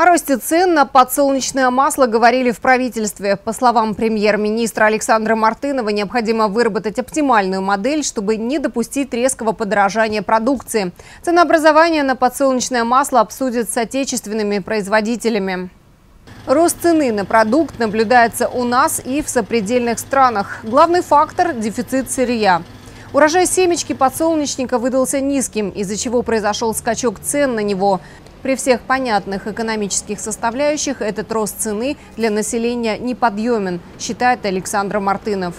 О росте цен на подсолнечное масло говорили в правительстве. По словам премьер-министра Александра Мартынова, необходимо выработать оптимальную модель, чтобы не допустить резкого подорожания продукции. Ценообразование на подсолнечное масло обсудят с отечественными производителями. Рост цены на продукт наблюдается у нас и в сопредельных странах. Главный фактор – дефицит сырья. Урожай семечки подсолнечника выдался низким, из-за чего произошел скачок цен на него. При всех понятных экономических составляющих этот рост цены для населения неподъемен, считает Александр Мартынов.